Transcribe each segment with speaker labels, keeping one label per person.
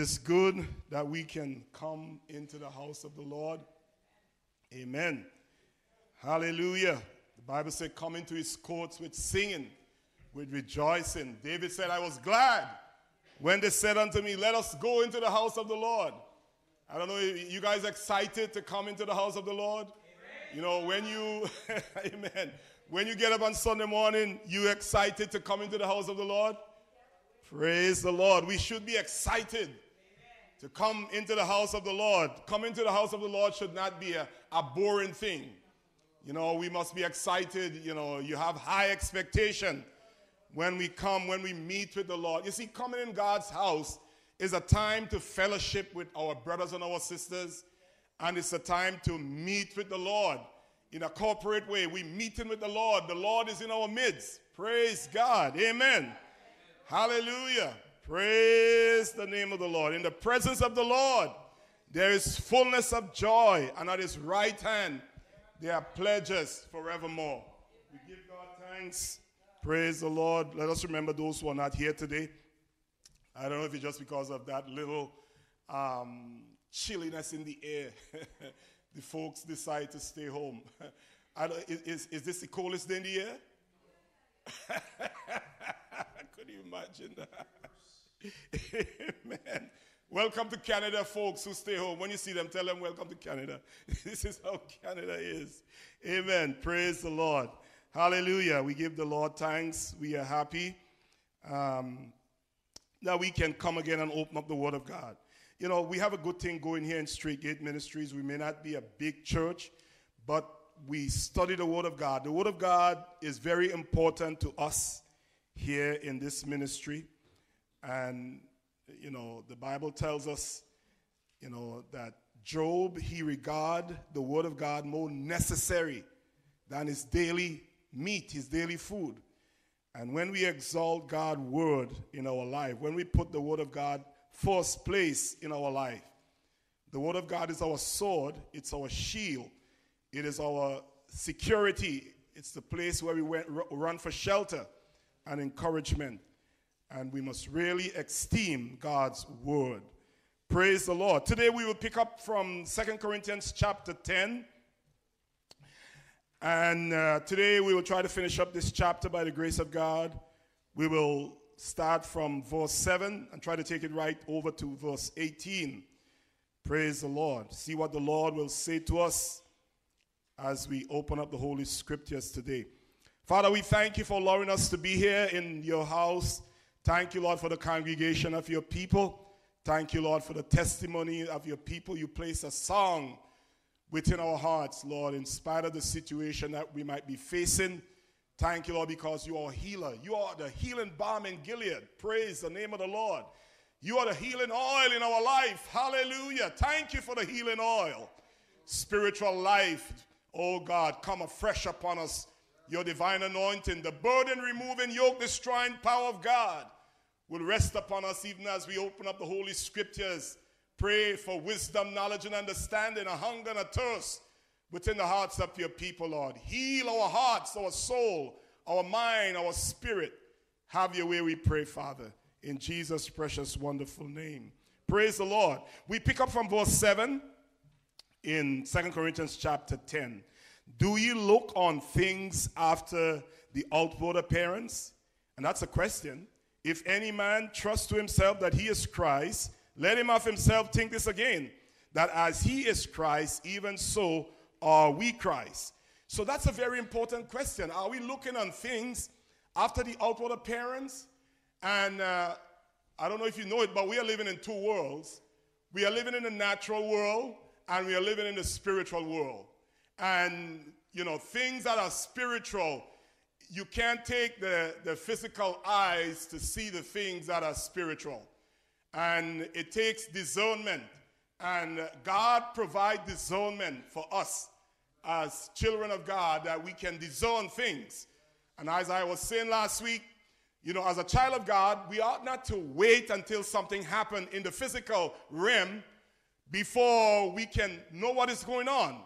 Speaker 1: is good that we can come into the house of the Lord. Amen. Hallelujah. The Bible said, Come into his courts with singing, with rejoicing. David said, I was glad when they said unto me, Let us go into the house of the Lord. I don't know, you guys excited to come into the house of the Lord? Amen. You know, when you, amen, when you get up on Sunday morning, you excited to come into the house of the Lord? Praise the Lord. We should be excited. To come into the house of the Lord. Come into the house of the Lord should not be a, a boring thing. You know, we must be excited. You know, you have high expectation when we come, when we meet with the Lord. You see, coming in God's house is a time to fellowship with our brothers and our sisters, and it's a time to meet with the Lord in a corporate way. We meeting with the Lord. The Lord is in our midst. Praise God. Amen. Hallelujah. Praise the name of the Lord. In the presence of the Lord, there is fullness of joy, and at his right hand, there are pledges forevermore. We give God thanks. Praise the Lord. Let us remember those who are not here today. I don't know if it's just because of that little um, chilliness in the air. the folks decide to stay home. is, is this the coldest day in the year? Could you imagine that? Amen. Welcome to Canada, folks who stay home. When you see them, tell them, Welcome to Canada. this is how Canada is. Amen. Praise the Lord. Hallelujah. We give the Lord thanks. We are happy um, that we can come again and open up the Word of God. You know, we have a good thing going here in Straight Gate Ministries. We may not be a big church, but we study the Word of God. The Word of God is very important to us here in this ministry. And, you know, the Bible tells us, you know, that Job, he regard the word of God more necessary than his daily meat, his daily food. And when we exalt God's word in our life, when we put the word of God first place in our life, the word of God is our sword, it's our shield, it is our security, it's the place where we run for shelter and encouragement. And we must really esteem God's word. Praise the Lord. Today we will pick up from Second Corinthians chapter 10. And uh, today we will try to finish up this chapter by the grace of God. We will start from verse 7 and try to take it right over to verse 18. Praise the Lord. See what the Lord will say to us as we open up the Holy Scriptures today. Father, we thank you for allowing us to be here in your house. Thank you, Lord, for the congregation of your people. Thank you, Lord, for the testimony of your people. You place a song within our hearts, Lord, in spite of the situation that we might be facing. Thank you, Lord, because you are a healer. You are the healing balm in Gilead. Praise the name of the Lord. You are the healing oil in our life. Hallelujah. Thank you for the healing oil. Spiritual life, oh God, come afresh upon us your divine anointing, the burden removing, yoke destroying power of God will rest upon us even as we open up the Holy Scriptures. Pray for wisdom, knowledge, and understanding, a hunger and a thirst within the hearts of your people, Lord. Heal our hearts, our soul, our mind, our spirit. Have your way, we pray, Father, in Jesus' precious, wonderful name. Praise the Lord. We pick up from verse 7 in Second Corinthians chapter 10. Do you look on things after the outward appearance? And that's a question. If any man trusts to himself that he is Christ, let him of himself think this again, that as he is Christ, even so are we Christ. So that's a very important question. Are we looking on things after the outward appearance? And uh, I don't know if you know it, but we are living in two worlds. We are living in the natural world and we are living in the spiritual world and you know things that are spiritual you can't take the, the physical eyes to see the things that are spiritual. And it takes discernment. And god provides discernment for us as children of god that we can discern things. And as i was saying last week you know as a child of god we ought not to wait until something happened in the physical realm before we can know what is going on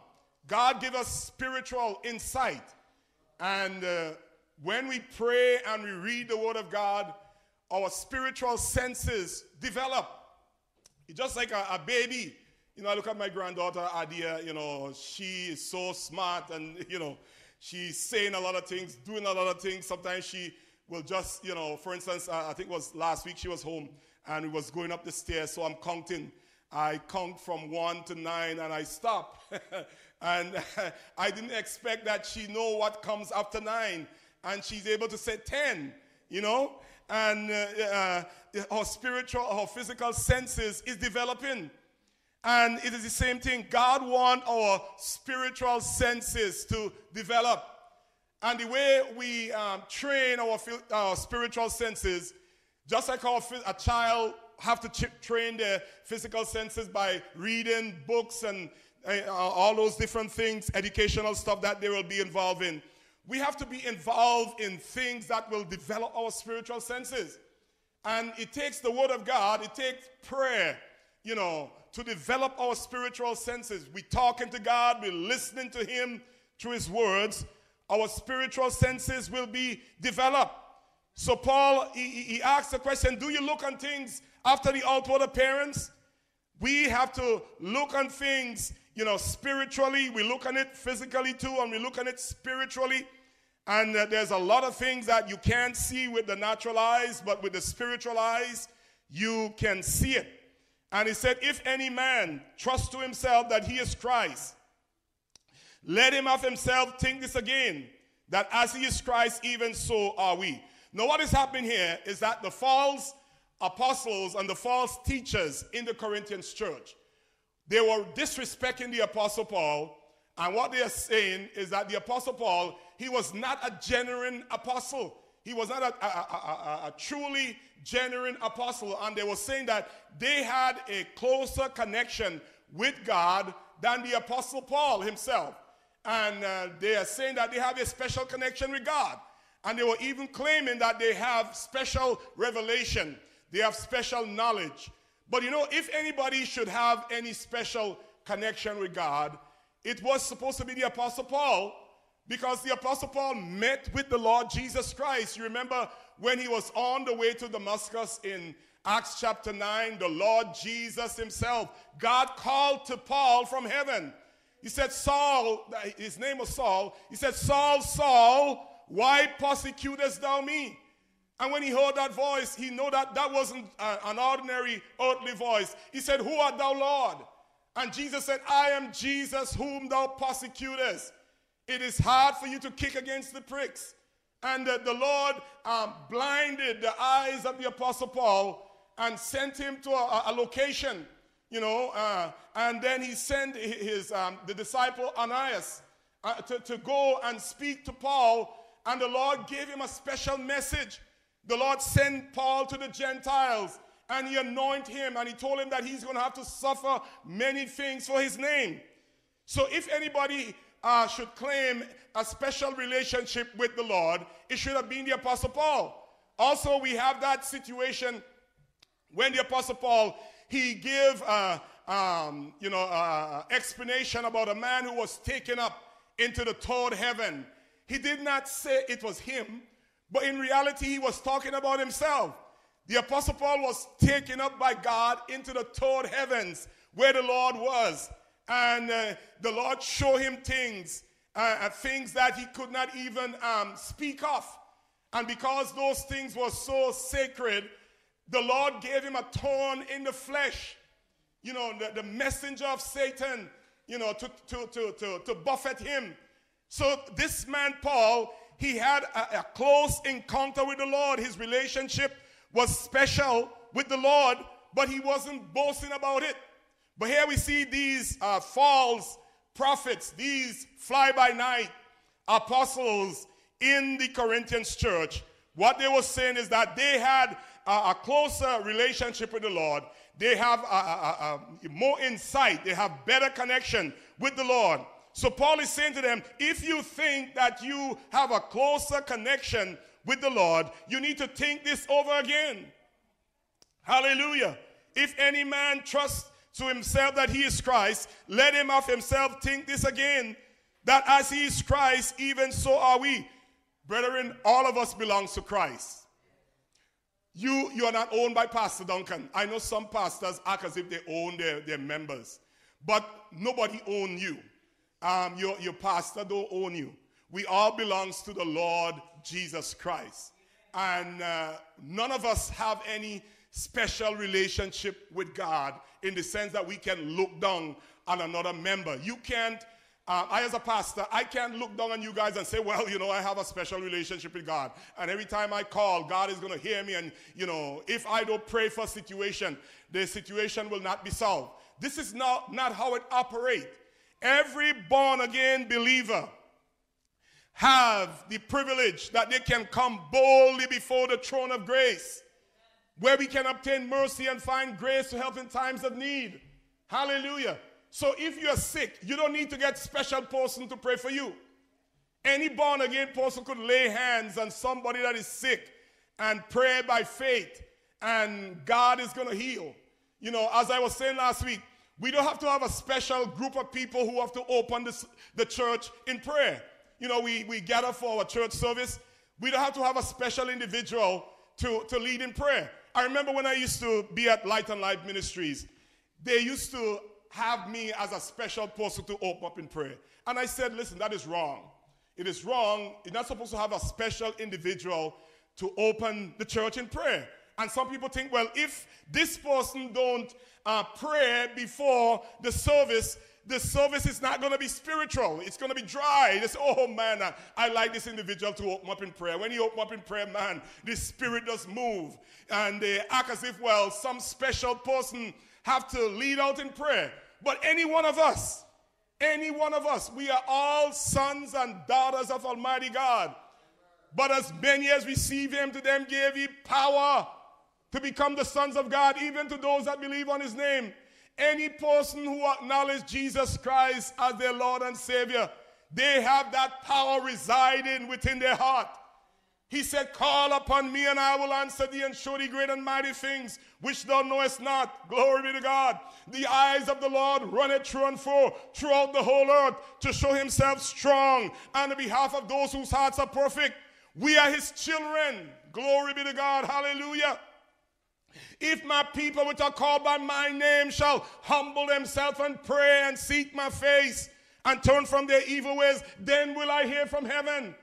Speaker 1: God give us spiritual insight. And uh, when we pray and we read the Word of God, our spiritual senses develop. It's just like a, a baby. You know, I look at my granddaughter, Adia, you know, she is so smart and, you know, she's saying a lot of things, doing a lot of things. Sometimes she will just, you know, for instance, uh, I think it was last week she was home and we was going up the stairs, so I'm counting. I count from one to nine and I stop. and I didn't expect that she know what comes after nine. And she's able to say 10, you know? And uh, uh, her spiritual, her physical senses is developing. And it is the same thing. God wants our spiritual senses to develop. And the way we um, train our, our spiritual senses, just like our, a child have to train their physical senses by reading books and uh, Eh, all those different things, educational stuff that they will be involved in. We have to be involved in things that will develop our spiritual senses. And it takes the Word of God, it takes prayer, you know, to develop our spiritual senses. We talking to God, we're listening to Him through His words. Our spiritual senses will be developed. So Paul, he, he asks the question, do you look on things after the outward appearance? We have to look on things, you know, spiritually. We look at it physically too, and we look at it spiritually. And uh, there's a lot of things that you can't see with the natural eyes, but with the spiritual eyes, you can see it. And he said, If any man trust to himself that he is Christ, let him of himself think this again, that as he is Christ, even so are we. Now, what is happening here is that the false apostles and the false teachers in the Corinthians church, they were disrespecting the apostle Paul. And what they are saying is that the apostle Paul, he was not a genuine apostle. He was not a, a, a, a, truly genuine apostle. And they were saying that they had a closer connection with God than the apostle Paul himself. And uh, they are saying that they have a special connection with God. And they were even claiming that they have special revelation, they have special knowledge. But you know, if anybody should have any special connection with God, it was supposed to be the Apostle Paul because the Apostle Paul met with the Lord Jesus Christ. You remember when he was on the way to Damascus in Acts chapter 9, the Lord Jesus himself, God called to Paul from heaven. He said, Saul, his name was Saul. He said, Saul, Saul, why persecutest thou me? And when he heard that voice, he knew that that wasn't uh, an ordinary earthly voice. He said, Who art thou, Lord? And Jesus said, I am Jesus whom thou persecutest. It is hard for you to kick against the pricks. And uh, the Lord um, blinded the eyes of the Apostle Paul and sent him to a, a location, you know, uh, and then he sent his, um, the disciple Ananias uh, to, to go and speak to Paul and the Lord gave him a special message. The Lord sent Paul to the Gentiles and he anointed him and he told him that he's going to have to suffer many things for his name. So if anybody uh, should claim a special relationship with the Lord, it should have been the Apostle Paul. Also, we have that situation when the Apostle Paul he gave uh, um, you know uh, explanation about a man who was taken up into the third heaven he did not say it was him, but in reality, he was talking about himself. The Apostle Paul was taken up by God into the third heavens where the Lord was. And uh, the Lord showed him things, uh, uh, things that he could not even um, speak of. And because those things were so sacred, the Lord gave him a thorn in the flesh. You know, the, the messenger of Satan, you know, to, to, to, to, to buffet him. So this man, Paul, he had a, a, close encounter with the Lord. His relationship was special with the Lord, but he wasn't boasting about it. But here we see these uh, false prophets, these fly by night apostles in the Corinthians church. What they were saying is that they had a, a closer relationship with the Lord. They have a, more insight. They have better connection with the Lord. So Paul is saying to them, if you think that you have a closer connection with the Lord, you need to think this over again. Hallelujah. If any man trusts to himself that he is Christ, let him of himself think this again, that as he is Christ, even so are we. Brethren, all of us belongs to Christ. you, you are not owned by Pastor Duncan. I know some pastors act as if they own their, their members, but nobody own you. Um, your, your pastor don't own you. We all belongs to the Lord Jesus Christ. And uh, none of us have any special relationship with God in the sense that we can look down on another member. You can't uh, I, as a pastor, I can't look down on you guys and say, well, you know, I have a special relationship with God. And every time I call, God is going to hear me. And, you know, if I don't pray for a situation, the situation will not be solved. This is not, not how it operates. Every born again believer have the privilege that they can come boldly before the throne of grace where we can obtain mercy and find grace to help in times of need. Hallelujah. So if you're sick, you don't need to get special person to pray for you. Any born again person could lay hands on somebody that is sick and pray by faith, and God is going to heal. You know, as I was saying last week, we don't have to have a special group of people who have to open this, the church in prayer. You know, we, we gather for our church service. We don't have to have a special individual to, to lead in prayer. I remember when I used to be at Light and Light Ministries, they used to have me as a special person to open up in prayer. And I said, listen, that is wrong. It is wrong. You're not supposed to have a special individual to open the church in prayer. And some people think, well, if this person don't uh, pray before the service, the service is not going to be spiritual. It's going to be dry. Say, oh man, I, I, like this individual to open up in prayer. When you open up in prayer, man, the spirit does move. And they act as if, well, some special person have to lead out in prayer. But any one of us, any one of us, we are all sons and daughters of Almighty God. But as many as receive him, to them gave he power to become the sons of God, even to those that believe on his name. Any person who acknowledges Jesus Christ as their Lord and Savior, they have that power residing within their heart. He said, Call upon me, and I will answer thee and show thee great and mighty things which thou knowest not. Glory be to God. The eyes of the Lord run it through and fro throughout the whole earth to show himself strong on the behalf of those whose hearts are perfect. We are his children. Glory be to God. Hallelujah. If my people which are called by my name shall humble themselves and pray and seek my face and turn from their evil ways, then will I hear from heaven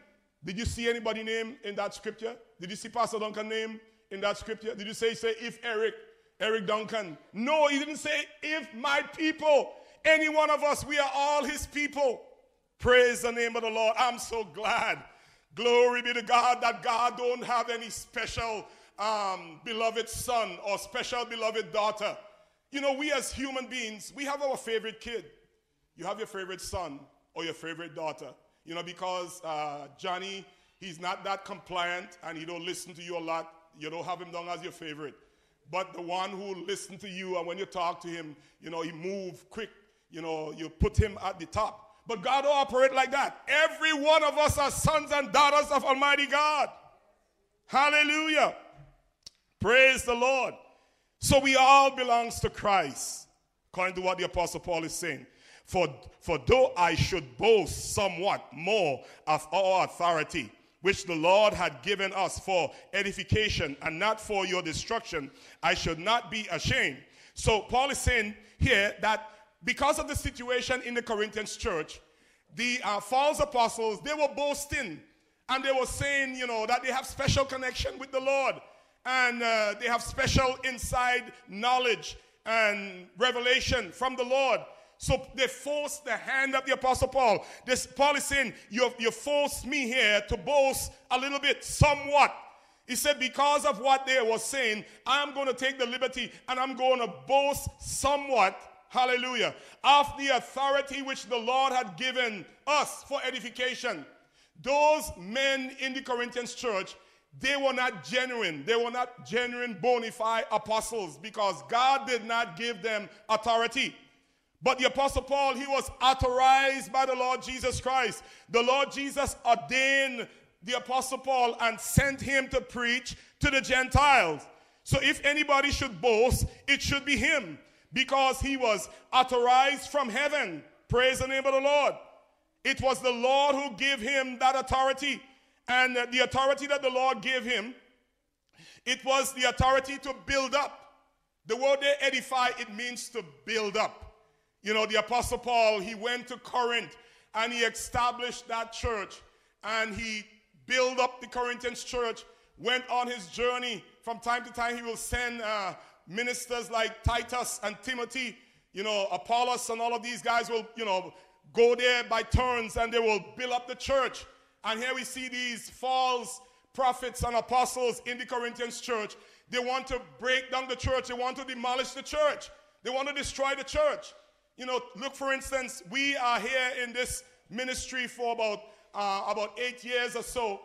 Speaker 1: did you see anybody name in that scripture? Did you see Pastor Duncan name in that scripture? Did you say, say, if Eric, Eric Duncan? No, he didn't say, if my people. Any one of us, we are all his people. Praise the name of the Lord. I'm so glad. Glory be to God that God don't have any special um, beloved son or special beloved daughter. You know, we as human beings, we have our favorite kid. You have your favorite son or your favorite daughter. You know, because uh, Johnny, he's not that compliant and he don't listen to you a lot. You don't have him down as your favorite. But the one who listen to you and when you talk to him, you know, he move quick. You know, you put him at the top. But God don't operate like that. Every one of us are sons and daughters of Almighty God. Hallelujah. Praise the Lord. So we all belongs to Christ, according to what the Apostle Paul is saying. For, for though I should boast somewhat more of our authority, which the Lord had given us for edification and not for your destruction, I should not be ashamed. So Paul is saying here that because of the situation in the Corinthians church, the uh, false apostles, they were boasting and they were saying, you know, that they have special connection with the Lord and uh, they have special inside knowledge and revelation from the Lord. So they forced the hand of the Apostle Paul. This Paul is saying, you, you forced me here to boast a little bit, somewhat. He said, because of what they were saying, I'm going to take the liberty and I'm going to boast somewhat, hallelujah, of the authority which the Lord had given us for edification. Those men in the Corinthians church, they were not genuine. They were not genuine bona fide apostles because God did not give them authority. But the Apostle Paul, he was authorized by the Lord Jesus Christ. The Lord Jesus ordained the Apostle Paul and sent him to preach to the Gentiles. So if anybody should boast, it should be him because he was authorized from heaven. Praise the name of the Lord. It was the Lord who gave him that authority. And the authority that the Lord gave him, It was the authority to build up. The word they edify, it means to build up. You know, the Apostle Paul, he went to Corinth and he established that church and he built up the Corinthians church, went on his journey. From time to time, he will send uh, ministers like Titus and Timothy, you know, Apollos and all of these guys will, you know, go there by turns and they will build up the church. And here we see these false prophets and apostles in the Corinthians church. They want to break down the church, they want to demolish the church, they want to destroy the church. You know, look for instance, we are here in this ministry for about uh, about eight years or so,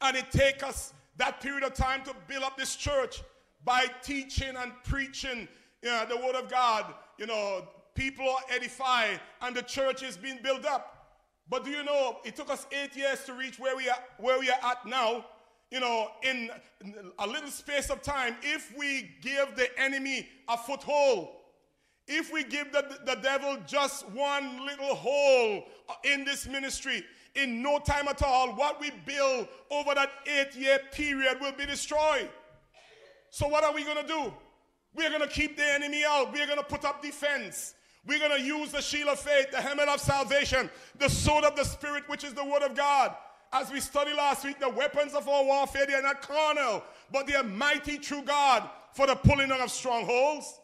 Speaker 1: and it takes us that period of time to build up this church by teaching and preaching you know, the word of God. You know, people are edified and the church is being built up. But do you know, it took us eight years to reach where we are, where we are at now. You know, in a little space of time, if we give the enemy a foothold, if we give the, the devil just one little hole in this ministry, in no time at all, what we build over that eight year period will be destroyed. So, what are we going to do? We're going to keep the enemy out. We're going to put up defense. We're going to use the shield of faith, the helmet of salvation, the sword of the Spirit, which is the word of God. As we studied last week, the weapons of our warfare, they are not carnal, but they are mighty through God for the pulling down of strongholds.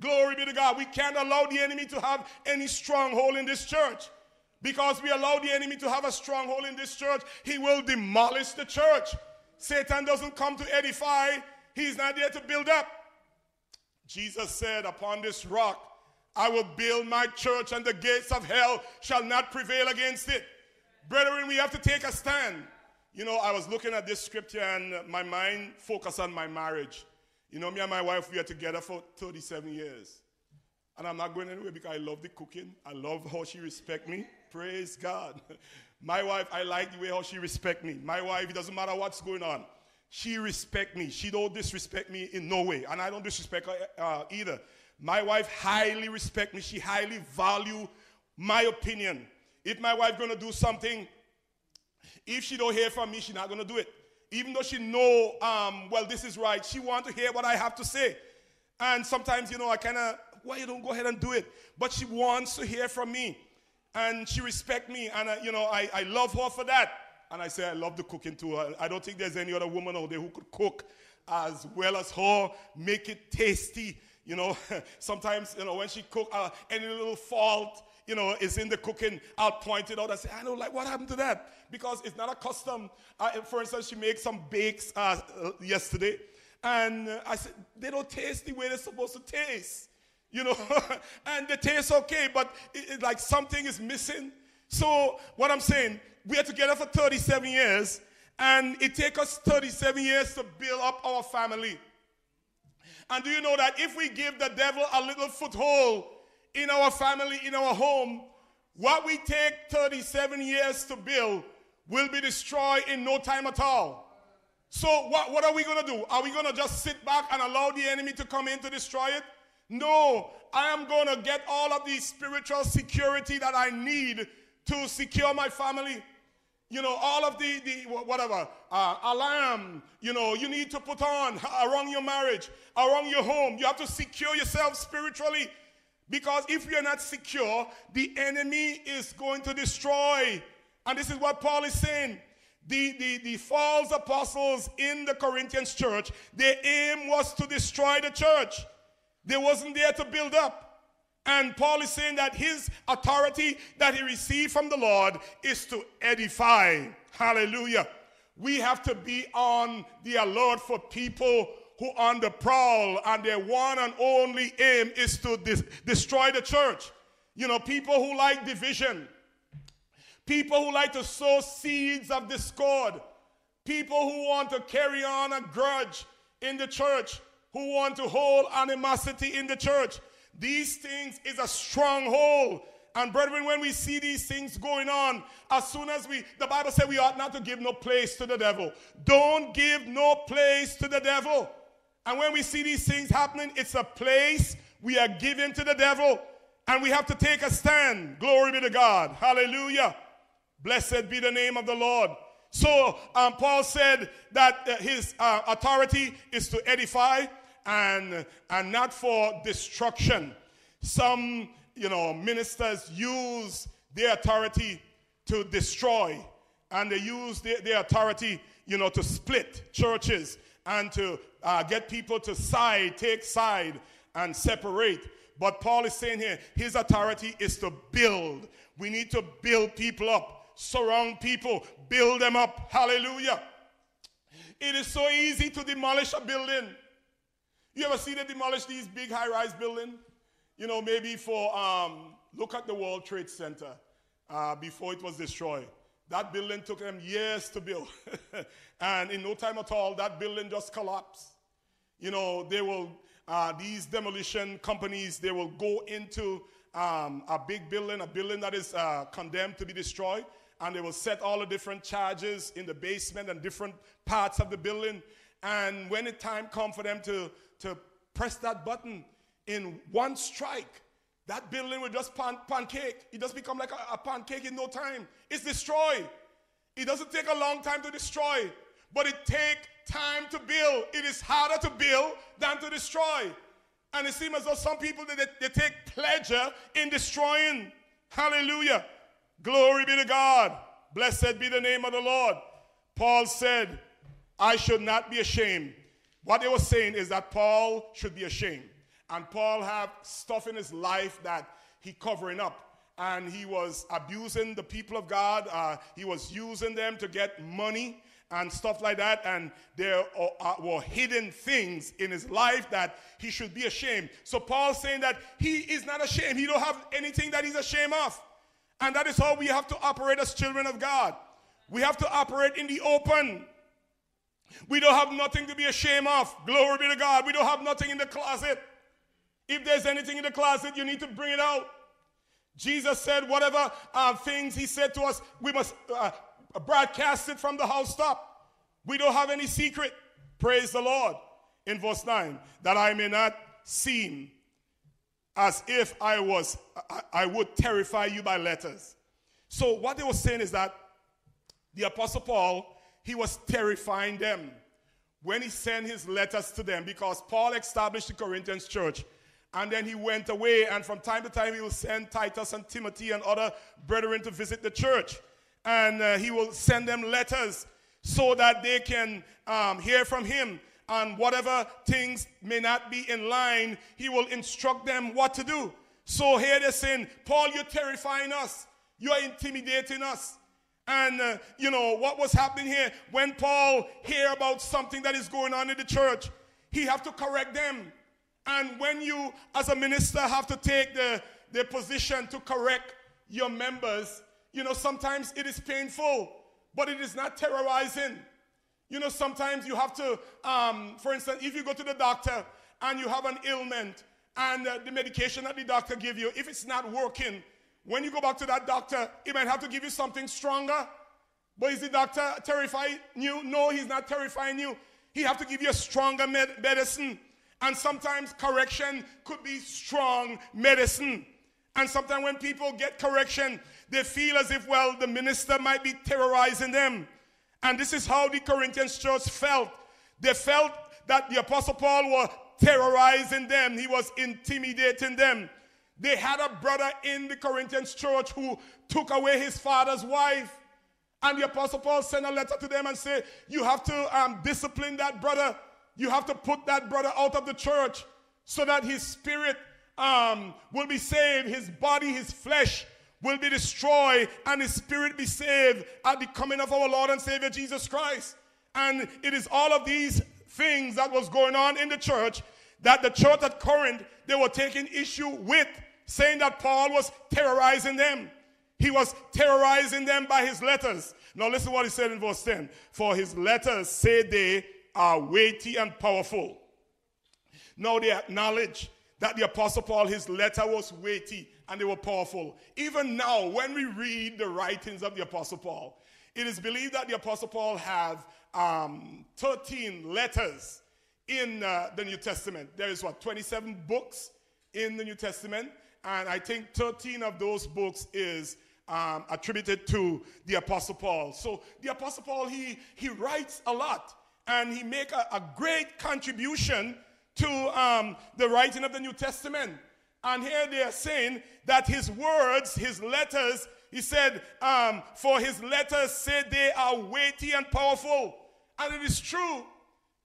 Speaker 1: Glory be to God. We can't allow the enemy to have any stronghold in this church. Because we allow the enemy to have a stronghold in this church, he will demolish the church. Satan doesn't come to edify, he's not there to build up. Jesus said, Upon this rock I will build my church, and the gates of hell shall not prevail against it. Brethren, we have to take a stand. You know, I was looking at this scripture, and my mind focused on my marriage. You know, me and my wife, we are together for 37 years. And I'm not going anywhere because I love the cooking. I love how she respect me. Praise God. My wife, I like the way how she respect me. My wife, it doesn't matter what's going on. She respect me. She don't disrespect me in no way. And I don't disrespect her uh, either. My wife highly respect me. She highly value my opinion. If my wife gonna do something, if she don't hear from me, she not gonna do it. Even though she know, um, well, this is right. She want to hear what I have to say. And sometimes, you know, I kind of, why you don't go ahead and do it? But she wants to hear from me. And she respect me. And, uh, you know, I, I love her for that. And I say I love the cooking too. I, I don't think there's any other woman out there who could cook as well as her, make it tasty. You know, sometimes, you know, when she cook, uh, any little fault, you know, is in the cooking, I'll point it out. I say, I don't like what happened to that because it's not a custom. Uh, for instance, she made some bakes uh, yesterday, and uh, I said they don't taste the way they're supposed to taste, you know, and they taste okay, but it, like something is missing. So what I'm saying, we are together for 37 years, and it takes us 37 years to build up our family. And do you know that if we give the devil a little foothold in our family, in our home, what we take 37 years to build will be destroyed in no time at all. So, what, what are we going to do? Are we going to just sit back and allow the enemy to come in to destroy it? No, I am going to get all of the spiritual security that I need to secure my family. You know, all of the, the whatever, uh, alarm, you know, you need to put on around your marriage, around your home. You have to secure yourself spiritually. Because if you're not secure, the enemy is going to destroy. And this is what Paul is saying. The, the, the false apostles in the Corinthians church, their aim was to destroy the church. They wasn't there to build up. And Paul is saying that his authority that he received from the Lord is to edify. Hallelujah. We have to be on the alert for people who are on the prowl and their one and only aim is to dis- destroy the church. You know, people who like division, people who like to sow seeds of discord, people who want to carry on a grudge in the church, who want to hold animosity in the church. These things is a stronghold. And brethren, when we see these things going on, as soon as we, the Bible said we ought not to give no place to the devil. Don't give no place to the devil. And when we see these things happening, it's a place we are giving to the devil. And we have to take a stand. Glory be to God. Hallelujah. Blessed be the name of the Lord. So um, Paul said that uh, his uh, authority is to edify and, and not for destruction. Some, you know, ministers use their authority to destroy, and they use their, their authority, you know, to split churches and to uh, get people to side, take side, and separate. But Paul is saying here, his authority is to build. We need to build people up, surround people, build them up. Hallelujah. It is so easy to demolish a building. You ever see them demolish these big high rise buildings? You know, maybe for, um, look at the World Trade Center uh, before it was destroyed. That building took them years to build. and in no time at all, that building just collapsed. You know, they will, uh, these demolition companies, they will go into um, a big building, a building that is uh, condemned to be destroyed, and they will set all the different charges in the basement and different parts of the building. And when the time comes for them to, to press that button in one strike, that building will just pan- pancake. It just become like a, a pancake in no time. It's destroyed. It doesn't take a long time to destroy, but it take time to build. It is harder to build than to destroy. And it seems as though some people they, they take pleasure in destroying. Hallelujah. Glory be to God. Blessed be the name of the Lord. Paul said, I should not be ashamed. What they were saying is that Paul should be ashamed. And Paul had stuff in his life that he covering up. And he was abusing the people of God. Uh, he was using them to get money and stuff like that. And there uh, were hidden things in his life that he should be ashamed. So Paul's saying that he is not ashamed. He don't have anything that he's ashamed of. And that is how we have to operate as children of God. We have to operate in the open. We don't have nothing to be ashamed of. Glory be to God. We don't have nothing in the closet. If there's anything in the closet, you need to bring it out. Jesus said, whatever uh, things he said to us, we must uh, broadcast it from the housetop. We don't have any secret. Praise the Lord. In verse 9, that I may not seem as if I was, I, I would terrify you by letters. So what they were saying is that the Apostle Paul, he was terrifying them when he sent his letters to them because Paul established the Corinthians church and then he went away, and from time to time, he will send Titus and Timothy and other brethren to visit the church. And uh, he will send them letters so that they can um, hear from him. And whatever things may not be in line, he will instruct them what to do. So here they're saying, Paul, you're terrifying us, you're intimidating us. And uh, you know what was happening here when Paul hear about something that is going on in the church, he have to correct them. And when you, as a minister, have to take the, the position to correct your members, you know, sometimes it is painful, but it is not terrorizing. You know, sometimes you have to, um, for instance, if you go to the doctor and you have an ailment and uh, the medication that the doctor give you, if it's not working, when you go back to that doctor, he might have to give you something stronger. But is the doctor terrifying you? No, he's not terrifying you. He have to give you a stronger med- medicine. And sometimes correction could be strong medicine. And sometimes when people get correction, they feel as if, well, the minister might be terrorizing them. And this is how the Corinthians church felt. They felt that the Apostle Paul was terrorizing them, he was intimidating them. They had a brother in the Corinthians church who took away his father's wife. And the Apostle Paul sent a letter to them and said, You have to um, discipline that brother you have to put that brother out of the church so that his spirit um, will be saved, his body, his flesh will be destroyed, and his spirit be saved at the coming of our Lord and Savior Jesus Christ. And it is all of these things that was going on in the church that the church at Corinth they were taking issue with, saying that Paul was terrorizing them. He was terrorizing them by his letters. Now listen what he said in verse 10. For his letters say they are weighty and powerful. Now they acknowledge that the Apostle Paul, his letter was weighty and they were powerful. Even now, when we read the writings of the Apostle Paul, it is believed that the Apostle Paul have um, 13 letters in uh, the New Testament. There is what, 27 books in the New Testament, and I think 13 of those books is um, attributed to the Apostle Paul. So the Apostle Paul, he, he writes a lot and he make a, a great contribution to um, the writing of the New Testament. And here they are saying that his words, his letters, he said, um, for his letters say they are weighty and powerful. And it is true.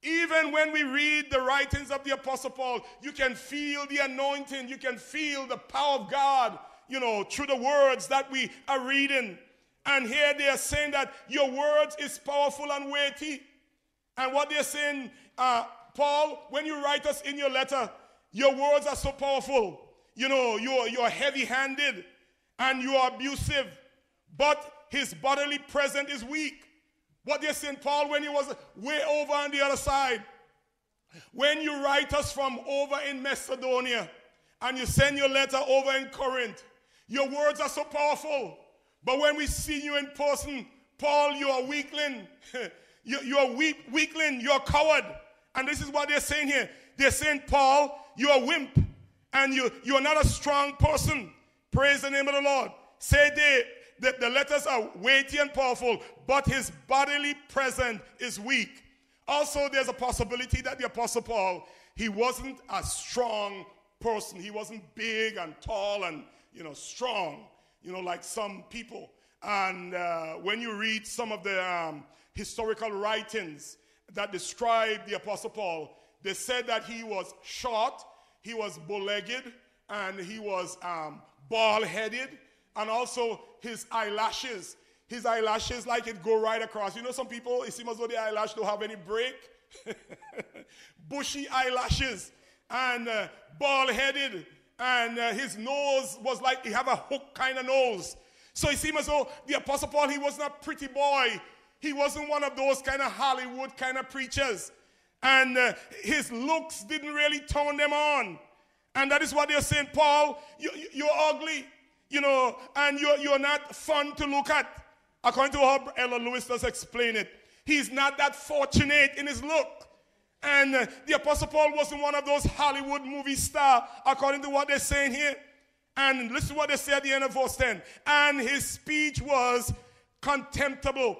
Speaker 1: Even when we read the writings of the Apostle Paul, you can feel the anointing, you can feel the power of God, you know, through the words that we are reading. And here they are saying that your words is powerful and weighty. And what they're saying, uh, Paul, when you write us in your letter, your words are so powerful. You know, you're, you're heavy handed and you are abusive, but his bodily presence is weak. What they're saying, Paul, when he was way over on the other side, when you write us from over in Macedonia and you send your letter over in Corinth, your words are so powerful. But when we see you in person, Paul, you are weakling. you, you are weak, weakling. You're a coward. And this is what they're saying here. They're saying, Paul, you're a wimp and you, you are not a strong person. Praise the name of the Lord. Say they, the, the letters are weighty and powerful, but his bodily presence is weak. Also, there's a possibility that the Apostle Paul, he wasn't a strong person. He wasn't big and tall and, you know, strong, you know, like some people. And uh, when you read some of the um, historical writings that describe the Apostle Paul, they said that he was short, he was bow-legged, and he was um, bald-headed, and also his eyelashes. His eyelashes, like it go right across. You know, some people, it seems as though the eyelash don't have any break. Bushy eyelashes and uh, bald-headed, and uh, his nose was like he have a hook kind of nose. So it seems as though the Apostle Paul, he wasn't a pretty boy. He wasn't one of those kind of Hollywood kind of preachers. And uh, his looks didn't really turn them on. And that is what they're saying, Paul, you, you're ugly, you know, and you're, you're not fun to look at. According to how Ella Lewis does explain it, he's not that fortunate in his look. And uh, the Apostle Paul wasn't one of those Hollywood movie star, according to what they're saying here. And listen to what they say at the end of verse 10. And his speech was contemptible.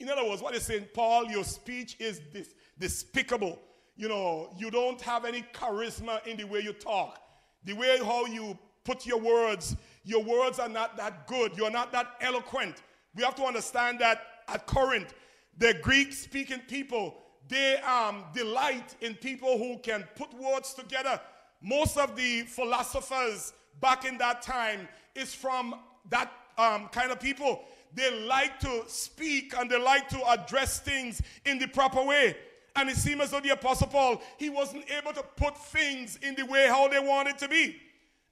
Speaker 1: In other words, what they're saying, Paul, your speech is this despicable. You know, you don't have any charisma in the way you talk. The way how you put your words, your words are not that good. You're not that eloquent. We have to understand that at Corinth, the Greek speaking people, they um, delight in people who can put words together. Most of the philosophers back in that time is from that um, kind of people. They like to speak and they like to address things in the proper way. And it seemed as though the Apostle Paul, he wasn't able to put things in the way how they wanted to be.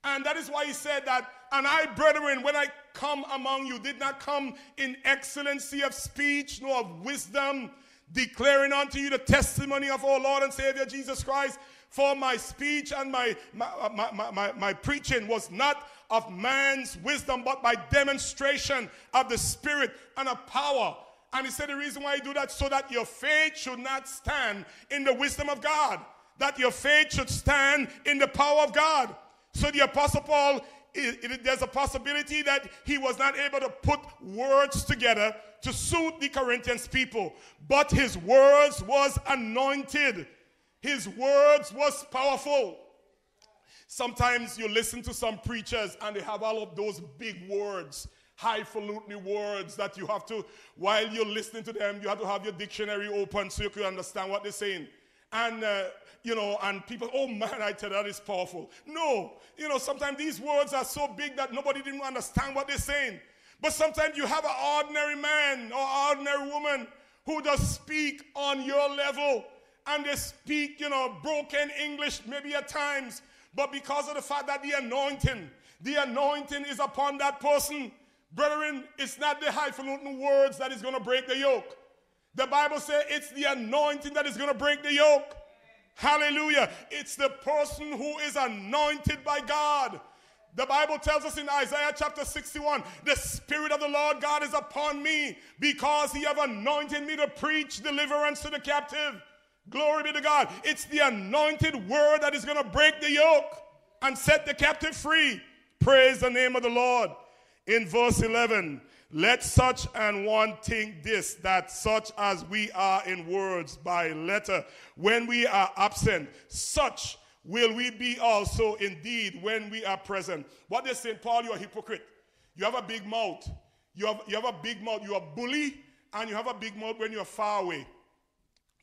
Speaker 1: And that is why he said that, and I, brethren, when I come among you, did not come in excellency of speech nor of wisdom, declaring unto you the testimony of our Lord and Savior Jesus Christ. For my speech and my, my, my, my, my preaching was not of man's wisdom, but by demonstration of the Spirit and of power and he said the reason why he do that so that your faith should not stand in the wisdom of God, that your faith should stand in the power of God. So the apostle Paul, it, it, there's a possibility that he was not able to put words together to suit the Corinthians people, but his words was anointed. His words was powerful. Sometimes you listen to some preachers and they have all of those big words highfalutin words that you have to, while you're listening to them, you have to have your dictionary open so you can understand what they're saying. And, uh, you know, and people, oh man, I tell you, that is powerful. No, you know, sometimes these words are so big that nobody didn't understand what they're saying. But sometimes you have an ordinary man or ordinary woman who does speak on your level and they speak, you know, broken English maybe at times. But because of the fact that the anointing, the anointing is upon that person, Brethren, it's not the highfalutin words that is going to break the yoke. The Bible says it's the anointing that is going to break the yoke. Hallelujah. It's the person who is anointed by God. The Bible tells us in Isaiah chapter 61 the Spirit of the Lord God is upon me because He have anointed me to preach deliverance to the captive. Glory be to God. It's the anointed word that is going to break the yoke and set the captive free. Praise the name of the Lord. in verse 11. Let such an one think this, that such as we are in words by letter, when we are absent, such will we be also indeed when we are present. What they say, Paul, you're a hypocrite. You have a big mouth. You have, you have a big mouth. You're a bully, and you have a big mouth when you're far away.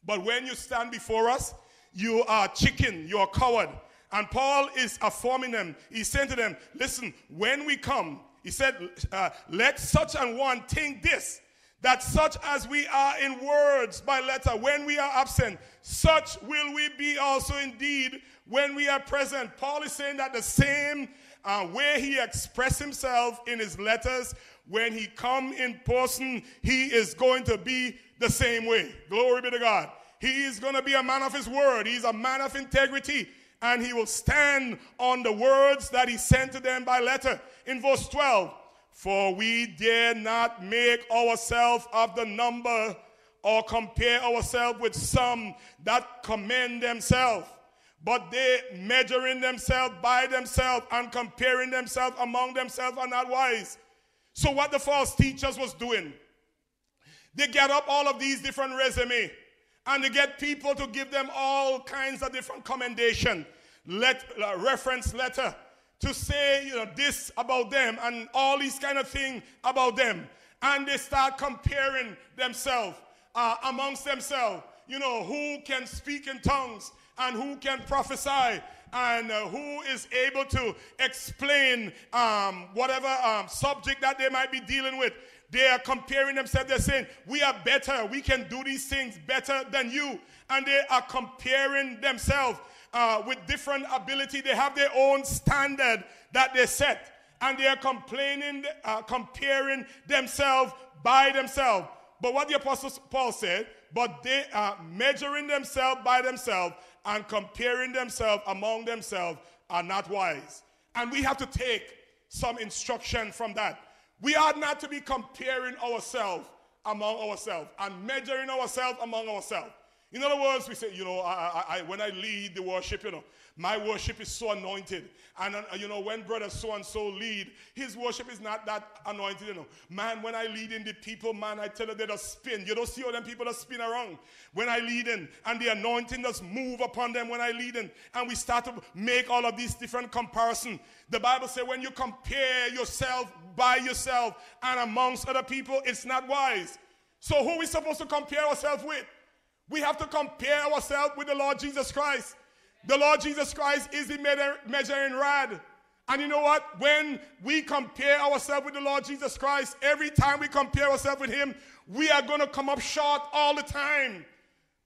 Speaker 1: But when you stand before us, you are chicken, you're a coward. And Paul is affirming them. He's saying to them, listen, when we come, he said, uh, let such an one think this, that such as we are in words by letter, when we are absent, such will we be also indeed when we are present. Paul is saying that the same uh, way he expressed himself in his letters, when he come in person, he is going to be the same way. Glory be to God. He is going to be a man of his word. He's a man of integrity. And he will stand on the words that he sent to them by letter. In verse 12, for we dare not make ourselves of the number or compare ourselves with some that commend themselves, but they measuring themselves by themselves and comparing themselves among themselves are not wise. So what the false teachers was doing, they get up all of these different resume and they get people to give them all kinds of different commendation, let, uh, reference letter to say you know this about them and all these kind of things about them, and they start comparing themselves uh, amongst themselves. You know who can speak in tongues and who can prophesy and uh, who is able to explain um, whatever um, subject that they might be dealing with. They are comparing themselves. They're saying, We are better. We can do these things better than you. And they are comparing themselves uh, with different ability. They have their own standard that they set. And they are complaining, uh, comparing themselves by themselves. But what the Apostle Paul said, but they are measuring themselves by themselves and comparing themselves among themselves are not wise. And we have to take some instruction from that. We are not to be comparing ourselves among ourselves and measuring ourselves among ourselves. In other words, we say, you know, I, I, when I lead the worship, you know, my worship is so anointed. And, uh, you know, when brother so and so lead, his worship is not that anointed, you know. Man, when I lead in the people, man, I tell you, they just spin. You don't see all them people that spin around. When I lead in, and the anointing just move upon them when I lead in. And we start to make all of these different comparison. The Bible says when you compare yourself by yourself and amongst other people, it's not wise. So who are we supposed to compare ourselves with? We have to compare ourselves with the Lord Jesus Christ. The Lord Jesus Christ is the measuring rod. And you know what? When we compare ourselves with the Lord Jesus Christ, every time we compare ourselves with Him, we are going to come up short all the time.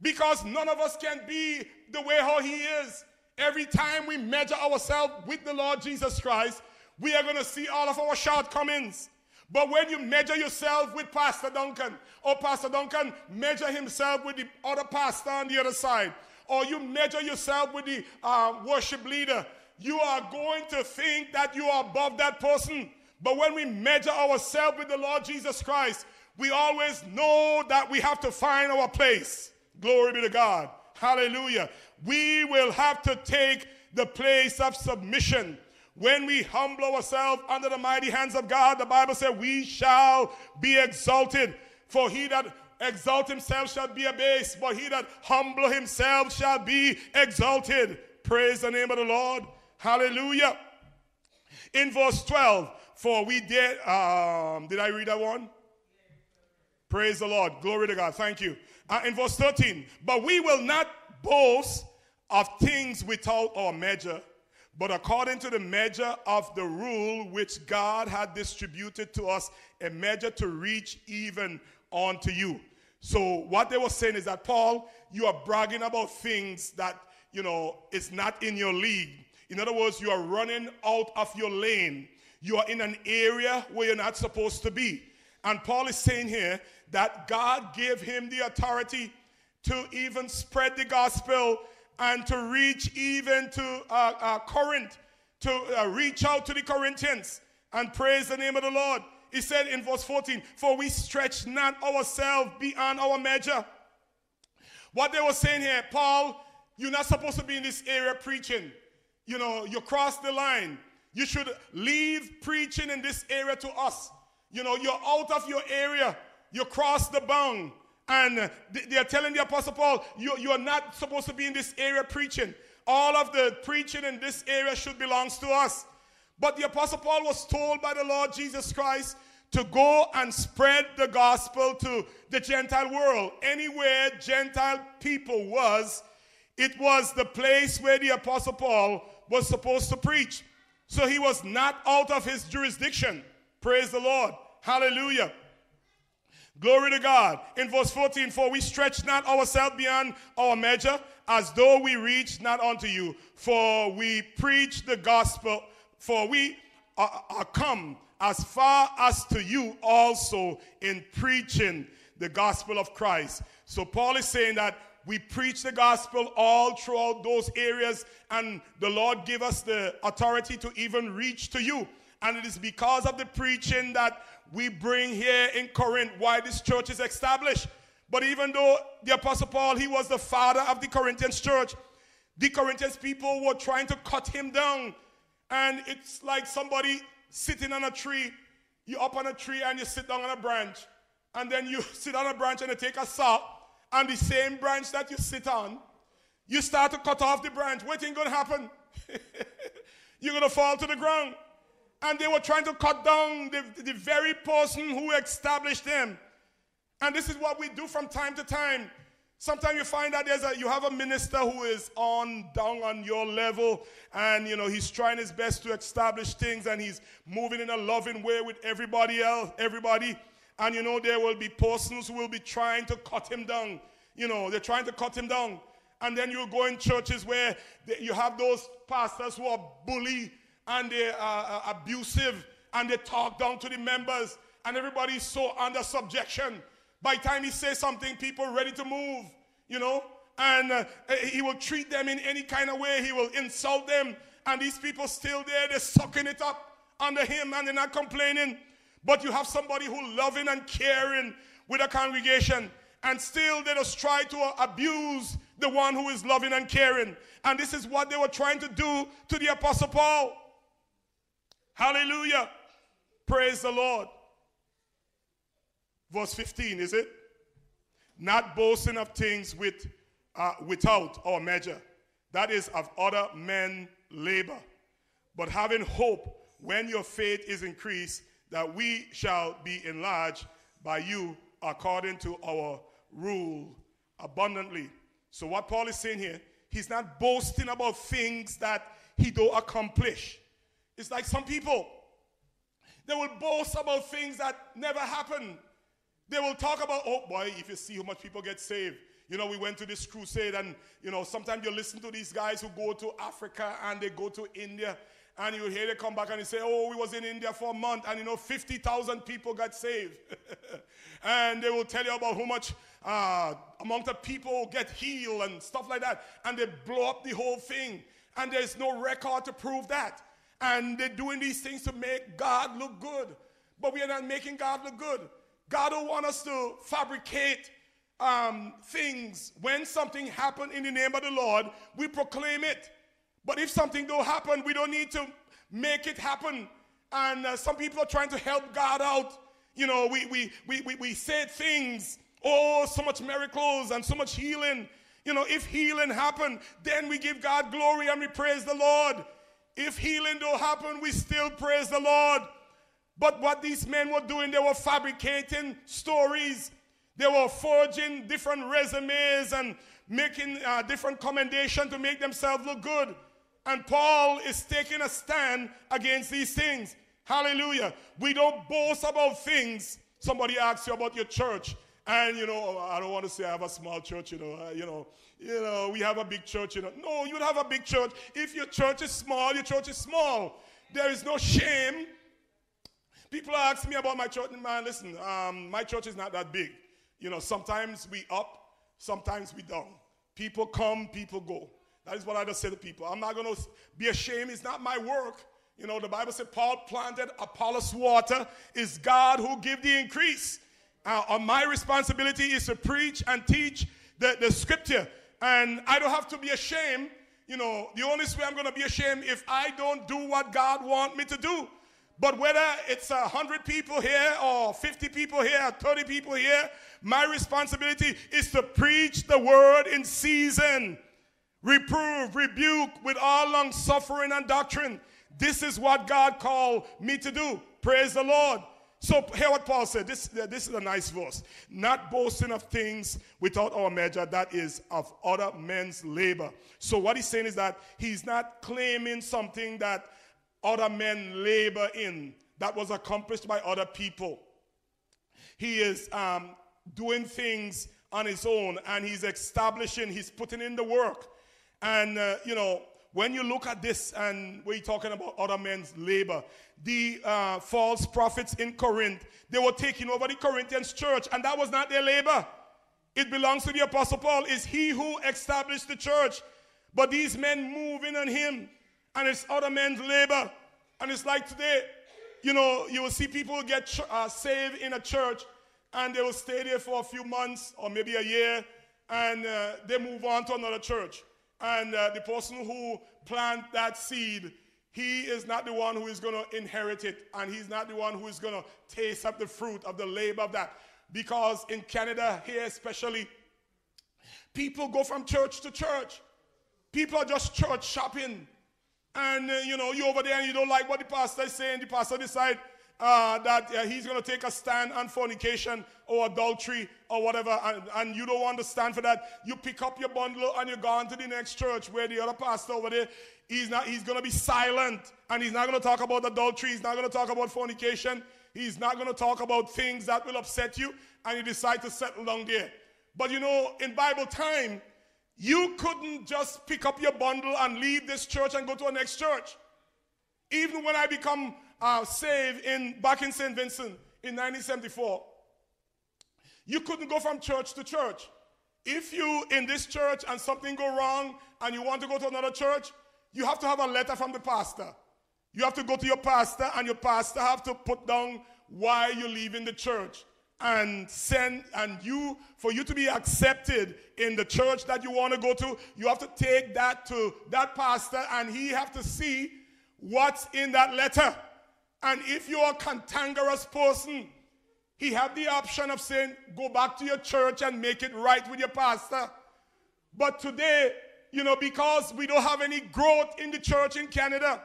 Speaker 1: Because none of us can be the way how He is. Every time we measure ourselves with the Lord Jesus Christ, we are going to see all of our shortcomings. But when you measure yourself with Pastor Duncan, or Pastor Duncan measure himself with the other pastor on the other side, or you measure yourself with the uh, worship leader, you are going to think that you are above that person. But when we measure ourselves with the Lord Jesus Christ, we always know that we have to find our place. Glory be to God. Hallelujah. We will have to take the place of submission when we humble ourselves under the mighty hands of God, the Bible said, we shall be exalted. For he that exalt himself shall be abased, but he that humble himself shall be exalted. Praise the name of the Lord. Hallelujah. In verse 12, for we did, um, did I read that one? Praise the Lord. Glory to God. Thank you. Uh, in verse 13, but we will not boast of things without our measure but according to the measure of the rule which God had distributed to us, a measure to reach even unto you. So what they were saying is that Paul, you are bragging about things that you know is not in your league. In other words, you are running out of your lane. You are in an area where you're not supposed to be. And Paul is saying here that God gave him the authority to even spread the gospel and to reach even to uh, uh, Corinth, to uh, reach out to the Corinthians and praise the name of the Lord. He said in verse 14, For we stretch not ourselves beyond our measure. What they were saying here, Paul, you're not supposed to be in this area preaching. You know, you cross the line. You should leave preaching in this area to us. You know, you're out of your area. You cross the bound. And they're telling the Apostle Paul, you, you're not supposed to be in this area preaching. All of the preaching in this area should belongs to us. But the Apostle Paul was told by the Lord Jesus Christ to go and spread the gospel to the Gentile world. Anywhere Gentile people was, it was the place where the Apostle Paul was supposed to preach. So he was not out of his jurisdiction. Praise the Lord. Hallelujah. Glory to God. In verse 14, for we stretch not ourselves beyond our measure, as though we reach not unto you. For we preach the gospel, for we are, are come as far as to you also in preaching the gospel of Christ. So Paul is saying that we preach the gospel all throughout those areas, and the Lord give us the authority to even reach to you. And it is because of the preaching that we bring here in Corinth why this church is established. But even though the Apostle Paul, he was the father of the Corinthians church, the Corinthians people were trying to cut him down. And it's like somebody sitting on a tree. You up on a tree and you sit down on a branch. And then you sit on a branch and you take a saw. And the same branch that you sit on, you start to cut off the branch. What going to happen? You're going to fall to the ground and they were trying to cut down the, the very person who established them. And this is what we do from time to time. Sometimes you find that there's a, you have a minister who is on down on your level, and you know he's trying his best to establish things, and he's moving in a loving way with everybody else, everybody. And you know there will be persons who will be trying to cut him down. You know they're trying to cut him down, and then you go in churches where they, you have those pastors who are bully and they are abusive and they talk down to the members and everybody's so under subjection. By the time he says something, people are ready to move, you know, and uh, he will treat them in any kind of way. He will insult them, and these people still there, they're sucking it up under him and they're not complaining. But you have somebody who loving and caring with a congregation, and still they just try to abuse the one who is loving and caring. And this is what they were trying to do to the Apostle Paul. Hallelujah. Praise the Lord. Verse 15, is it? Not boasting of things with, uh, without our measure, that is, of other men labor, but having hope when your faith is increased, that we shall be enlarged by you according to our rule abundantly. So, what Paul is saying here, he's not boasting about things that he don't accomplish. It's like some people, they will boast about things that never happened. They will talk about, oh boy, if you see how much people get saved. You know, we went to this crusade, and you know, sometimes you listen to these guys who go to Africa and they go to India, and you hear they come back and they say, Oh, we was in India for a month, and you know, 50,000 people got saved. and they will tell you about how much uh, amount of people get healed and stuff like that. And they blow up the whole thing. And there's no record to prove that. And they're doing these things to make God look good. But we are not making God look good. God don't want us to fabricate um, things. When something happened in the name of the Lord, we proclaim it. But if something don't happen, we don't need to make it happen. And uh, some people are trying to help God out. You know, we, we, we, we, we say things, oh, so much miracles and so much healing. You know, if healing happened, then we give God glory and we praise the Lord. If healing don't happen, we still praise the Lord. But what these men were doing, they were fabricating stories. They were forging different resumes and making uh, different commendation to make themselves look good. And Paul is taking a stand against these things. Hallelujah. We don't boast about things. Somebody asks you about your church, and you know, I don't want to say I have a small church, you know, uh, you know, you know, we have a big church, you know. No, you have a big church. If your church is small, your church is small. There is no shame. People ask me about my church, man, listen, um, my church is not that big. You know, sometimes we up, sometimes we down. People come, people go. That is what I just say to people. I'm not going to be ashamed. It's not my work. You know, the Bible said Paul planted, Apollos water. Is God who give the increase. Uh, my responsibility is to preach and teach the, the scripture. And I don't have to be ashamed. you know, the only way I'm going to be ashamed if I don't do what God want me to do. But whether it's a hundred people here or 50 people here, or 30 people here, my responsibility is to preach the word in season, reprove, rebuke with all long suffering and doctrine. This is what God called me to do. Praise the Lord. So hear what Paul said. This, this is a nice verse. Not boasting of things without our measure, that is of other men's labor. So what he's saying is that he's not claiming something that other men labor in that was accomplished by other people. He is um, doing things on his own and he's establishing, he's putting in the work. And, uh, you know, when you look at this and we're talking about other men's labor, the uh, false prophets in Corinth, they were taking over the Corinthians church, and that was not their labor. It belongs to the Apostle Paul. It's he who established the church. But these men moving on him, and it's other men's labor. And it's like today, you know, you will see people get uh, saved in a church, and they will stay there for a few months or maybe a year, and uh, they move on to another church. And uh, the person who planted that seed, he is not the one who is going to inherit it, and he's not the one who is going to taste up the fruit of the labor of that. Because in Canada, here especially, people go from church to church. People are just church shopping. And, uh, you know, you over there and you don't like what the pastor is saying. The pastor decide uh, that uh, he's going to take a stand on fornication or adultery or whatever, and, and, you don't want to stand for that. You pick up your bundle and you go on to the next church where the other pastor over there, he's not. He's going to be silent and he's not going to talk about adultery. He's not going to talk about fornication. He's not going to talk about things that will upset you, and you decide to settle down there. But you know, in Bible time, you couldn't just pick up your bundle and leave this church and go to a next church. Even when I become uh, saved in back in St. Vincent in 1974, you couldn't go from church to church. If you in this church and something go wrong and you want to go to another church, you have to have a letter from the pastor. You have to go to your pastor and your pastor have to put down why you're leaving the church and send and you for you to be accepted in the church that you want to go to you have to take that to that pastor and he have to see what's in that letter. And if you're a cantankerous person he have the option of saying go back to your church and make it right with your pastor. But today you know because we don't have any growth in the church in canada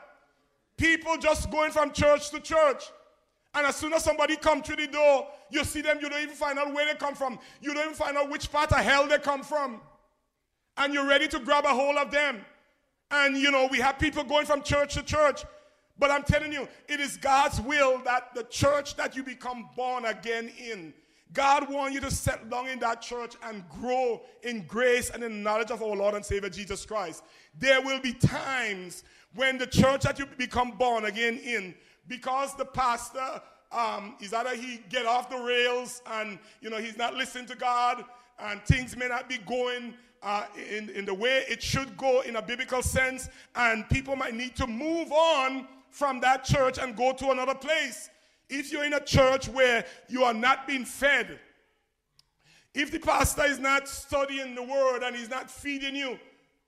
Speaker 1: people just going from church to church and as soon as somebody come through the door, you see them, you don't even find out where they come from. You don't even find out which part of hell they come from. And you're ready to grab a hold of them. And you know, we have people going from church to church. But I'm telling you, it is God's will that the church that you become born again in, God wants you to settle down in that church and grow in grace and in knowledge of our Lord and Savior Jesus Christ. There will be times when the church that you become born again in because the pastor um, is either he get off the rails and you know he's not listening to God and things may not be going uh, in, in the way it should go in a biblical sense and people might need to move on from that church and go to another place. If you're in a church where you are not being fed, if the pastor is not studying the word and he's not feeding you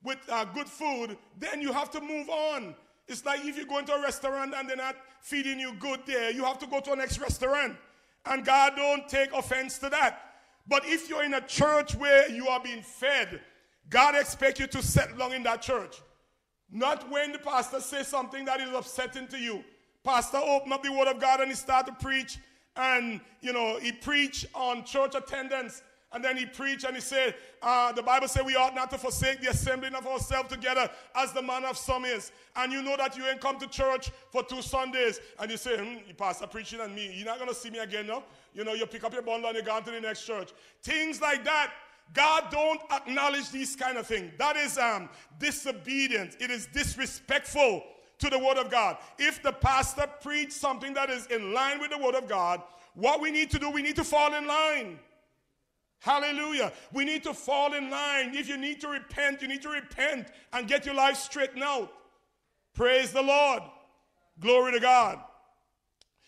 Speaker 1: with uh, good food, then you have to move on. It's like if you go into a restaurant and they're not feeding you good there, you have to go to a next restaurant. And God don't take offense to that. But if you're in a church where you are being fed, God expects you to settle down in that church. Not when the pastor says something that is upsetting to you. Pastor open up the word of God and he start to preach and you know he preach on church attendance and then he preached and he said, uh, the Bible said we ought not to forsake the assembling of ourselves together as the man of some is. And you know that you ain't come to church for two Sundays. And you say, hmm, pastor preaching on me. You're not going to see me again, no? You know, you pick up your bundle and you go to the next church. Things like that. God don't acknowledge these kind of things. That is um, disobedience. It is disrespectful to the word of God. If the pastor preach something that is in line with the word of God, what we need to do, we need to fall in line. Hallelujah. We need to fall in line. If you need to repent, you need to repent and get your life straightened out. Praise the Lord. Glory to God.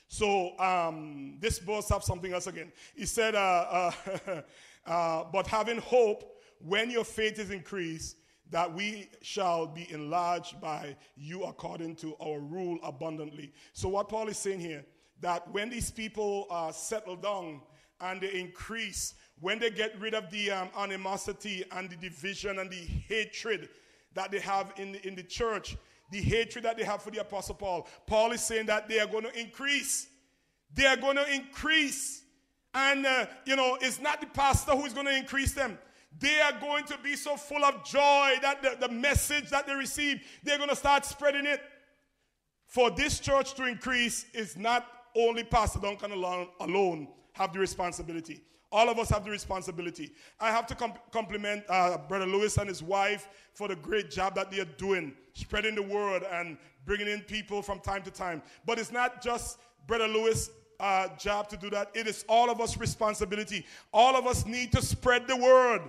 Speaker 1: So um, this boss have something else again. He said, uh, uh, uh, but having hope when your faith is increased, that we shall be enlarged by you according to our rule abundantly. So, what Paul is saying here, that when these people are settled down and they increase, when they get rid of the um, animosity and the division and the hatred that they have in the, in the church, the hatred that they have for the Apostle Paul, Paul is saying that they are going to increase. They are going to increase. And, uh, you know, it's not the pastor who is going to increase them. They are going to be so full of joy that the, the message that they receive, they're going to start spreading it. For this church to increase is not only Pastor Duncan alone, alone have the responsibility. All of us have the responsibility. I have to compliment uh, Brother Lewis and his wife for the great job that they are doing, spreading the word and bringing in people from time to time. But it's not just Brother Lewis' uh, job to do that, it is all of us' responsibility. All of us need to spread the word.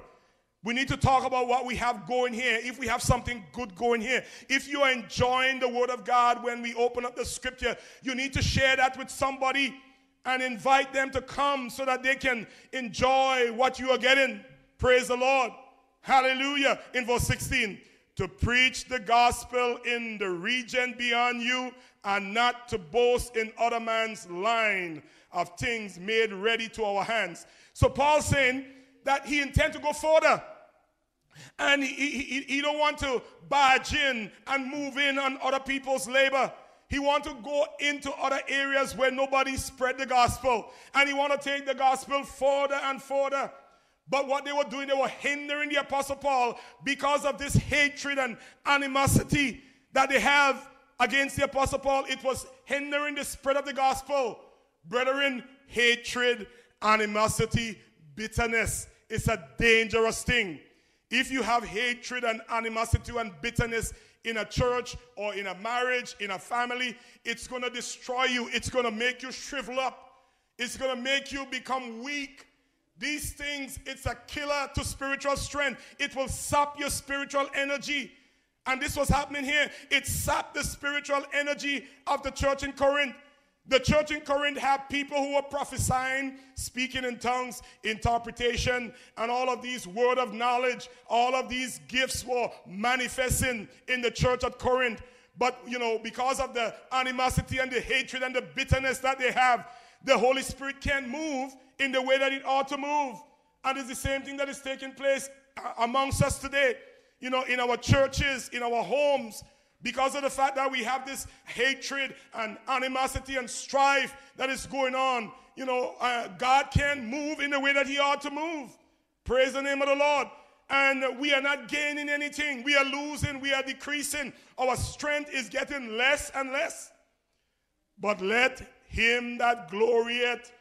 Speaker 1: We need to talk about what we have going here. If we have something good going here, if you are enjoying the Word of God when we open up the Scripture, you need to share that with somebody and invite them to come so that they can enjoy what you are getting. Praise the Lord. Hallelujah. In verse 16, to preach the gospel in the region beyond you and not to boast in other man's line of things made ready to our hands. So Paul's saying that he intends to go further. And he, he, he don't want to barge in and move in on other people's labor. He want to go into other areas where nobody spread the gospel. And he want to take the gospel further and further. But what they were doing, they were hindering the Apostle Paul because of this hatred and animosity that they have against the Apostle Paul. It was hindering the spread of the gospel. Brethren, hatred, animosity, bitterness is a dangerous thing. If you have hatred and animosity and bitterness in a church or in a marriage, in a family, it's going to destroy you. It's going to make you shrivel up. It's going to make you become weak. These things, it's a killer to spiritual strength. It will sap your spiritual energy. And this was happening here. It sapped the spiritual energy of the church in Corinth. The church in Corinth had people who were prophesying, speaking in tongues, interpretation, and all of these word of knowledge. All of these gifts were manifesting in the church at Corinth. But, you know, because of the animosity and the hatred and the bitterness that they have, the Holy Spirit can't move in the way that it ought to move. And it's the same thing that is taking place uh, amongst us today. You know, in our churches, in our homes, because of the fact that we have this hatred and animosity and strife that is going on, you know, uh, God can't move in the way that He ought to move. Praise the name of the Lord. And we are not gaining anything. We are losing. We are decreasing. Our strength is getting less and less. But let him that glorieth,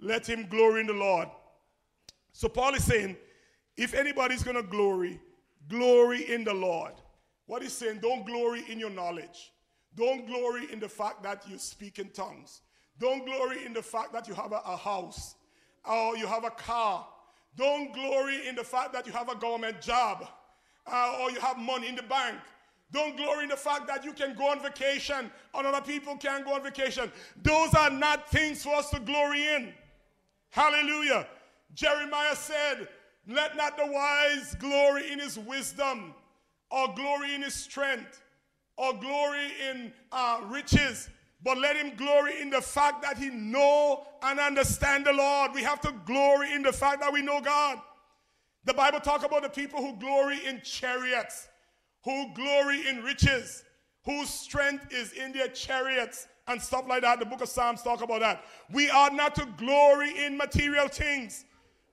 Speaker 1: let him glory in the Lord. So Paul is saying, if anybody's going to glory, glory in the Lord. What he's saying, don't glory in your knowledge. Don't glory in the fact that you speak in tongues. Don't glory in the fact that you have a, a house or you have a car. Don't glory in the fact that you have a government job uh, or you have money in the bank. Don't glory in the fact that you can go on vacation and other people can't go on vacation. Those are not things for us to glory in. Hallelujah. Jeremiah said, Let not the wise glory in his wisdom, or glory in his strength, or glory in uh, riches, but let him glory in the fact that he know and understand the Lord. We have to glory in the fact that we know God. The Bible talk about the people who glory in chariots, who glory in riches, whose strength is in their chariots and stuff like that. The book of Psalms talk about that. We are not to glory in material things.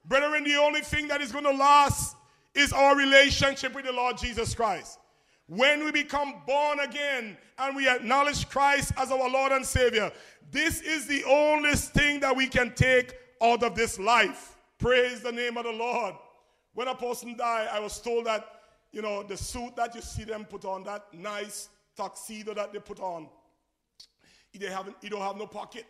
Speaker 1: Brethren, the only thing that is going to last is our relationship with the Lord Jesus Christ. When we become born again and we acknowledge Christ as our Lord and Savior, this is the only thing that we can take out of this life. Praise the name of the Lord. When a person died, I was told that, you know, the suit that you see them put on, that nice tuxedo that they put on, they haven't, you don't have no pocket.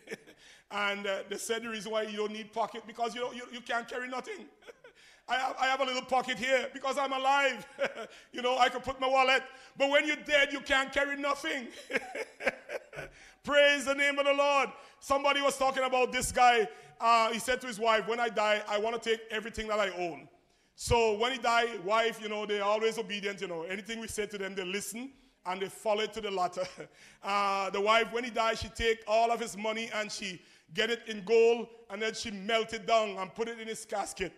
Speaker 1: and uh, they said the reason why you don't need pocket because you, you, you can't carry nothing. I have, I have a little pocket here because I'm alive. you know, I can put my wallet. But when you're dead, you can't carry nothing. Praise the name of the Lord. Somebody was talking about this guy. Uh, he said to his wife, When I die, I want to take everything that I own. So when he died, wife, you know, they're always obedient, you know. Anything we say to them, they listen and they follow it to the latter. Uh, the wife, when he died, she take all of his money and she get it in gold and then she melt it down and put it in his casket.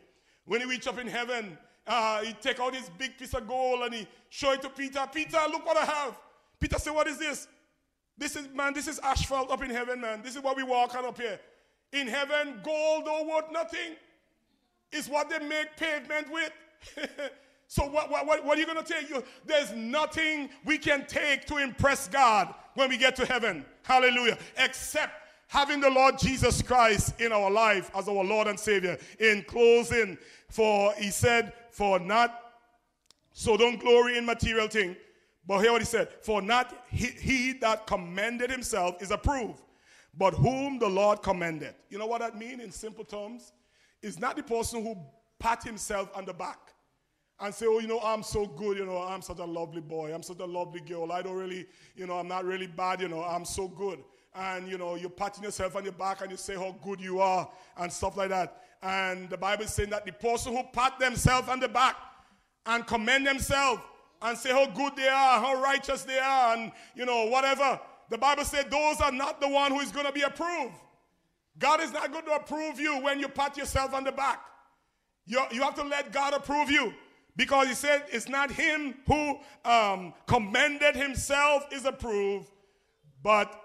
Speaker 1: When he reach up in heaven, uh, he take out his big piece of gold and he show it to Peter. Peter, look what I have. Peter said, what is this? This is, man, this is asphalt up in heaven, man. This is what we walk on up here. In heaven, gold don't worth nothing. It's what they make pavement with. so what, what, what, what, are you going to take? You, there's nothing we can take to impress God when we get to heaven. Hallelujah. Except having the Lord Jesus Christ in our life as our Lord and Savior. In closing, for he said, for not, so don't glory in material thing. But hear what he said, for not he, he that commended himself is approved, but whom the Lord commended. You know what that means in simple terms? It's not the person who pat himself on the back and say, oh, you know, I'm so good, you know, I'm such a lovely boy, I'm such a lovely girl, I don't really, you know, I'm not really bad, you know, I'm so good. And, you know, you're patting yourself on the back and you say how good you are and stuff like that. And the Bible is saying that the person who pat themselves on the back and commend themselves and say how good they are, how righteous they are, and, you know, whatever. The Bible said those are not the one who is going to be approved. God is not going to approve you when you pat yourself on the back. You, you have to let God approve you. Because he said it's not him who um, commended himself is approved, but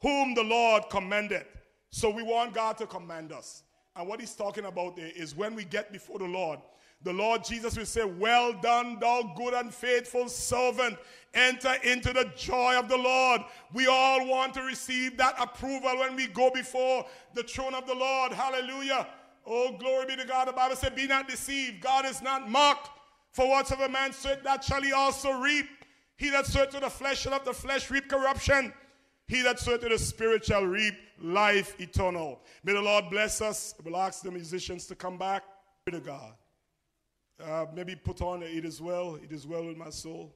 Speaker 1: whom the Lord commended. So we want God to command us. And what he's talking about there is when we get before the Lord, the Lord Jesus will say, Well done, thou good and faithful servant. Enter into the joy of the Lord. We all want to receive that approval when we go before the throne of the Lord. Hallelujah. Oh, glory be to God. The Bible said, Be not deceived. God is not mocked. For whatsoever a man soweth, that shall he also reap. He that soweth to the flesh shall of the flesh reap corruption. He that soweth to the spirit shall reap life eternal. May the Lord bless us. We'll ask the musicians to come back. Be to God. Uh, maybe put on It Is Well, It Is Well with My Soul.